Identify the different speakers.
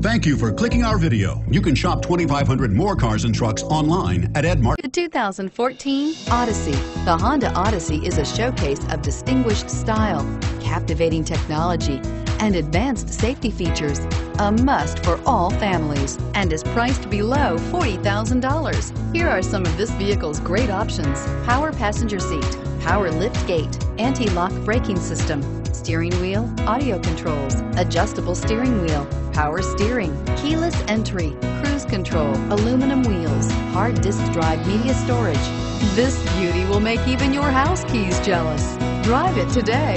Speaker 1: Thank you for clicking our video. You can shop 2,500 more cars and trucks online at Ed
Speaker 2: The 2014 Odyssey. The Honda Odyssey is a showcase of distinguished style, captivating technology, and advanced safety features. A must for all families and is priced below $40,000. Here are some of this vehicle's great options. Power passenger seat, power lift gate, anti-lock braking system, steering wheel, audio controls, adjustable steering wheel, power steering, keyless entry, cruise control, aluminum wheels, hard disk drive media storage. This beauty will make even your house keys jealous. Drive it today.